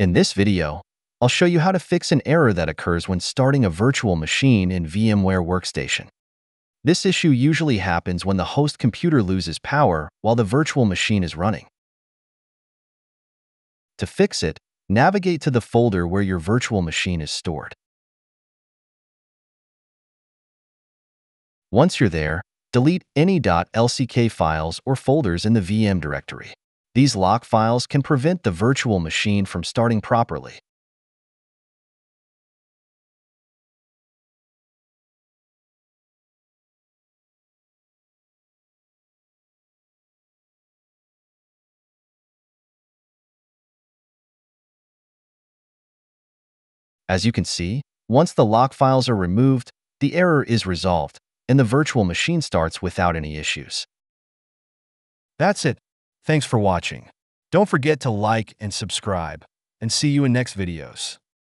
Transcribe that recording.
In this video, I'll show you how to fix an error that occurs when starting a virtual machine in VMware Workstation. This issue usually happens when the host computer loses power while the virtual machine is running. To fix it, navigate to the folder where your virtual machine is stored. Once you're there, delete any .lck files or folders in the VM directory. These lock files can prevent the virtual machine from starting properly. As you can see, once the lock files are removed, the error is resolved, and the virtual machine starts without any issues. That's it. Thanks for watching. Don't forget to like and subscribe, and see you in next videos.